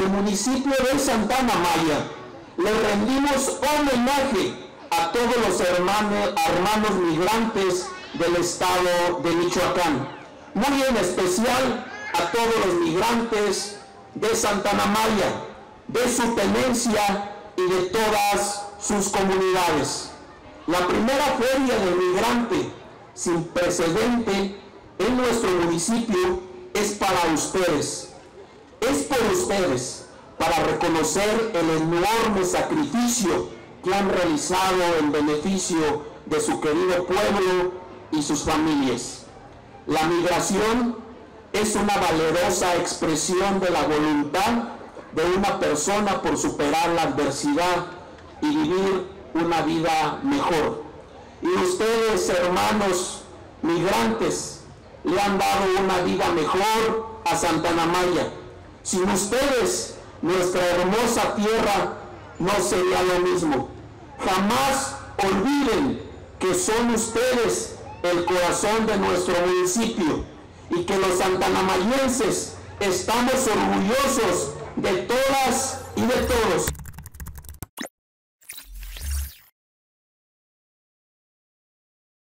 el municipio de Santana Maya le rendimos homenaje a todos los hermanos, hermanos migrantes del estado de Michoacán, muy en especial a todos los migrantes de Santana Maya, de su tenencia y de todas sus comunidades. La primera feria del migrante sin precedente en nuestro municipio es para ustedes. Es por ustedes, para reconocer el enorme sacrificio que han realizado en beneficio de su querido pueblo y sus familias. La migración es una valerosa expresión de la voluntad de una persona por superar la adversidad y vivir una vida mejor. Y ustedes, hermanos migrantes, le han dado una vida mejor a Santana Maya. Sin ustedes, nuestra hermosa tierra no sería lo mismo. Jamás olviden que son ustedes el corazón de nuestro municipio y que los santanamayenses estamos orgullosos de todos.